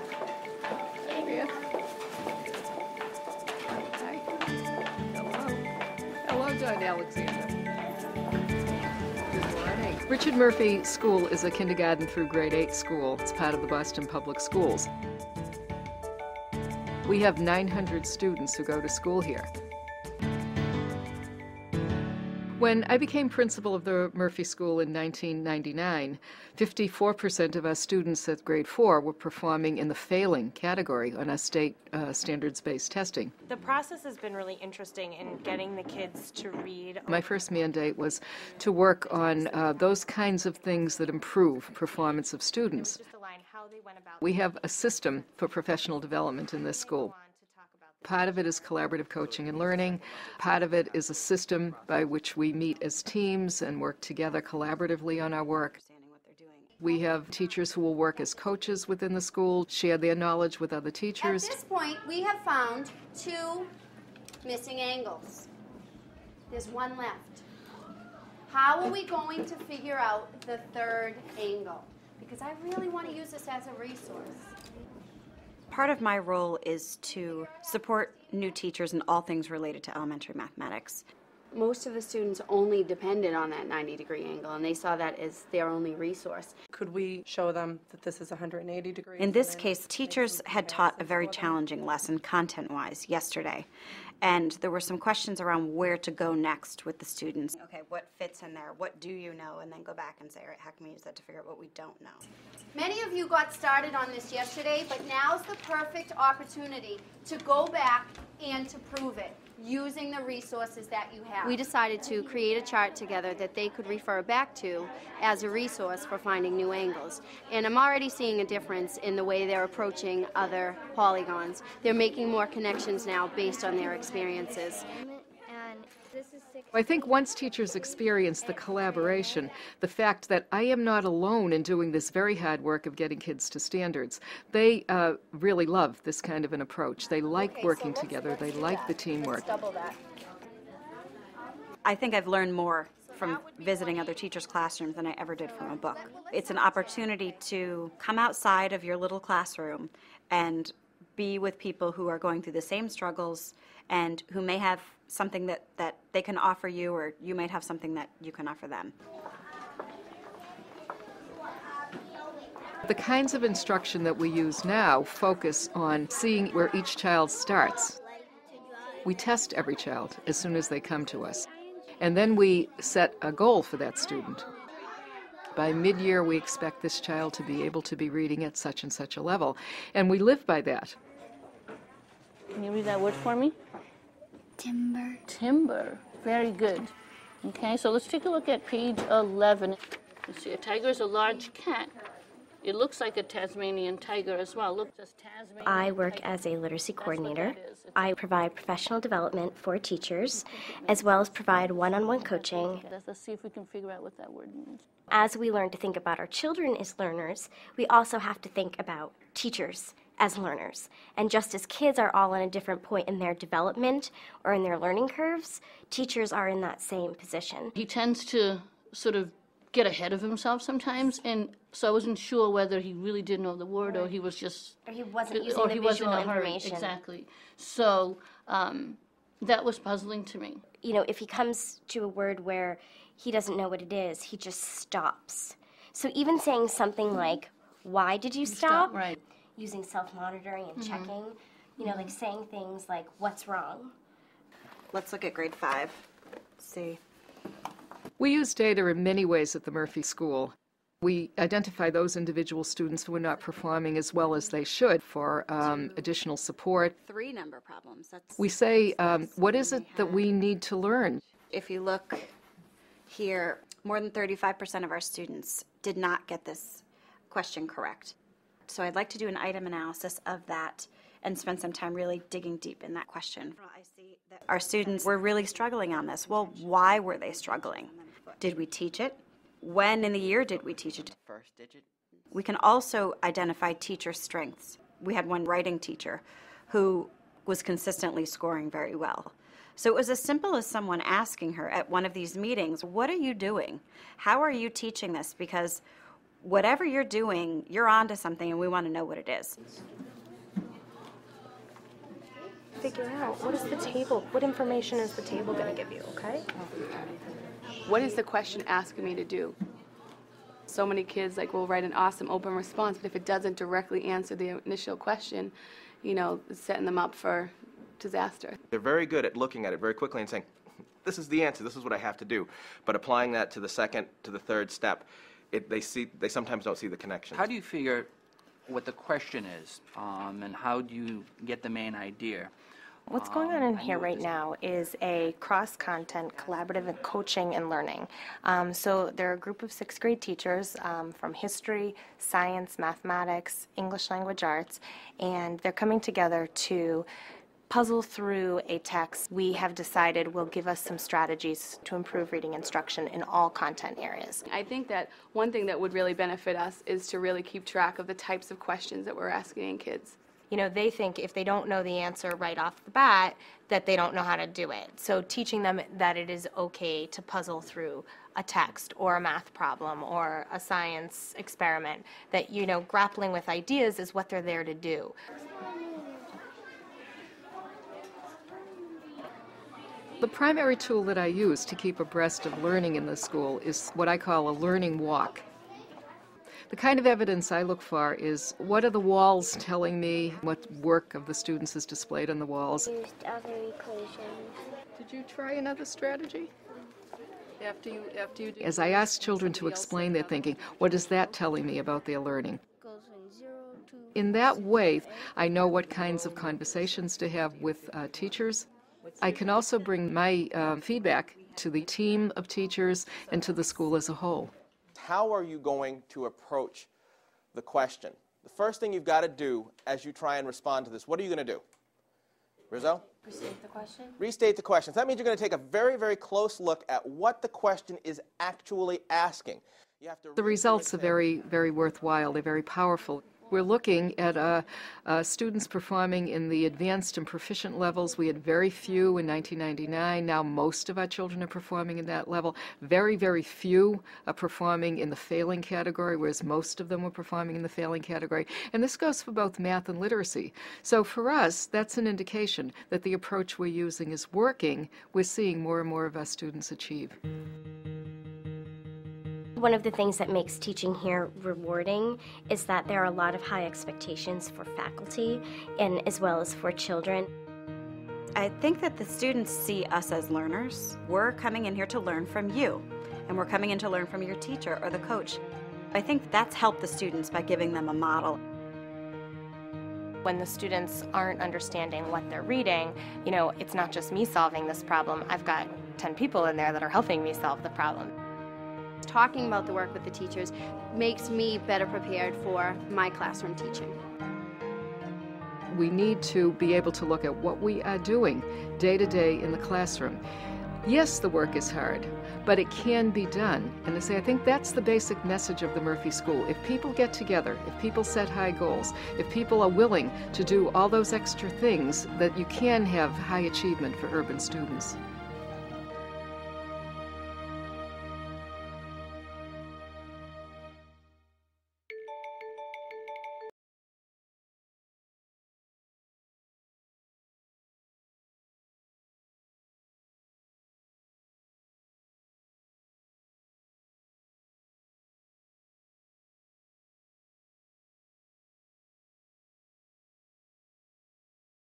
Andrea. Andrea. Hi. Hello. Hello, John Alexander. Good morning. Richard Murphy School is a kindergarten through grade 8 school. It's part of the Boston Public Schools. We have 900 students who go to school here. When I became principal of the Murphy School in 1999, 54% of our students at grade 4 were performing in the failing category on our state uh, standards-based testing. The process has been really interesting in getting the kids to read. My first mandate was to work on uh, those kinds of things that improve performance of students. Just align how they went about We have a system for professional development in this school. on to talk about Part of it is collaborative coaching and learning. Part of it is a system by which we meet as teams and work together collaboratively on our work. understanding what they're doing. We have teachers who will work as coaches within the school, share their knowledge with other teachers. At this point, we have found two missing angles. There's one left. How are we going to figure out the third angle? Because I really want to use this as a resource. Part of my role is to support new teachers in all things related to elementary mathematics. Most of the students only depended on that 90 degree angle, and they saw that as their only resource. Could we show them that this is 180 degrees? In this case, teachers had taught a very challenging lesson content wise yesterday. And there were some questions around where to go next with the students. Okay, what fits in there? What do you know? And then go back and say, all right, how can we use that to figure out what we don't know? Many of you got started on this yesterday, but now's the perfect opportunity to go back and to prove it using the resources that you have. We decided to create a chart together that they could refer back to as a resource for finding new angles. And I'm already seeing a difference in the way they're approaching other polygons. They're making more connections now based on their experiences. and this is six. I think once teachers experience the collaboration, the fact that I am not alone in doing this very hard work of getting kids to standards, they uh, really love this kind of an approach. They like working together, they like the teamwork. Double that. I think I've learned more from visiting other teachers' classrooms than I ever did from a book. It's an opportunity to come outside of your little classroom and be with people who are going through the same struggles and who may have something that, that they can offer you, or you might have something that you can offer them. The kinds of instruction that we use now focus on seeing where each child starts. We test every child as soon as they come to us. And then we set a goal for that student. By mid year, we expect this child to be able to be reading at such and such a level. And we live by that. Can you read that word for me? Timber. Timber. Very good. Okay, so let's take a look at page 11. You see, a tiger is a large cat. It looks like a Tasmanian tiger as well. Look, just Tasmanian. I work tiger. as a literacy coordinator. that is. It's- I provide professional development for teachers, as well as provide one on one coaching. Let's, let's see if we can figure out what that word means. As we learn to think about our children as learners, we also have to think about teachers as learners. And just as kids are all on a different point in their development or in their learning curves, teachers are in that same position. He tends to sort of get ahead of himself sometimes, and so I wasn't sure whether he really did know the word or he was just Or he wasn't or using the he visual hurry. information. Exactly. So um, that was puzzling to me. you know, if he comes to a word where he doesn't know what it is, he just stops. So even saying something like, Why did you stop? Right. Using self monitoring and checking, you know, like saying things like, What's wrong? Let's look at grade five. See. We use data in many ways at the Murphy School. We identify those individual students who are not performing as well as they should for um, additional support. Three number problems. That's We say, um, what is it that we need to learn? if you look here, more than 35% of our students did not get this question correct. So I'd like to do an item analysis of that and spend some time really digging deep in that question. I see that our students were really struggling on this. Well, why were they struggling? Did we teach it? When in the year did we teach it? First digit. We can also identify teacher strengths. We had one writing teacher who was consistently scoring very well. So it was as simple as someone asking her at one of these meetings, What are you doing? How are you teaching this? Because whatever you're doing, you're onto something and we want to know what it is. Figure out what is the table, what information is the table going to give you, okay? What is the question asking me to do? So many kids like will write an awesome open response, but if it doesn't directly answer the initial question, you know, setting them up for disaster. They're very good at looking at it very quickly and saying, this is the answer, this is what I have to do. But applying that to the second, to the third step, it, they see, they sometimes don't see the connection. How do you figure what the question is, um, and how do you get the main idea? What's going on in here right now is a cross-content collaborative and coaching and learning. Um, so there are a group of sixth grade teachers um, from history, science, mathematics, English language arts, and they're coming together to puzzle through a text we have decided will give us some strategies to improve reading instruction in all content areas. I think that one thing that would really benefit us is to really keep track of the types of questions that we're asking kids. You know, they think if they don't know the answer right off the bat, that they don't know how to do it. So teaching them that it is okay to puzzle through a text or a math problem or a science experiment, that, you know, grappling with ideas is what they're there to do. The primary tool that I use to keep abreast of learning in the school is what I call a learning walk. The kind of evidence I look for is what are the walls telling me, what work of the students is displayed on the walls. Used other equations. Did you try another strategy? After you, after you As I ask children to explain their thinking, what is that telling me about their learning? Goes from zero In that way, I know what kinds of conversations to have with uh, teachers. I can also bring my uh, feedback to the team of teachers and to the school as a whole. How are you going to approach the question? The first thing you've got to do as you try and respond to this, what are you going to do? Rizzo? Restate the question. Restate the questions. That means you're going to take a very, very close look at what the question is actually asking. You have to The results are very, very worthwhile. They're very powerful. We're looking at uh, uh, students performing in the advanced and proficient levels. We had very few in 1999. Now most of our children are performing in that level. Very, very few are performing in the failing category, whereas most of them were performing in the failing category. And this goes for both math and literacy. So for us, that's an indication that the approach we're using is working. We're seeing more and more of our students achieve. One of the things that makes teaching here rewarding is that there are a lot of high expectations for faculty and as well as for children. I think that the students see us as learners. We're coming in here to learn from you, and we're coming in to learn from your teacher or the coach. I think that's helped the students by giving them a model. When the students aren't understanding what they're reading, you know, it's not just me solving this problem. I've got 10 people in there that are helping me solve the problem. Talking about the work with the teachers makes me better prepared for my classroom teaching. We need to be able to look at what we are doing day to day in the classroom. Yes, the work is hard, but it can be done. And I say, I think that's the basic message of the Murphy School. If people get together, if people set high goals, if people are willing to do all those extra things, that you can have high achievement for urban students.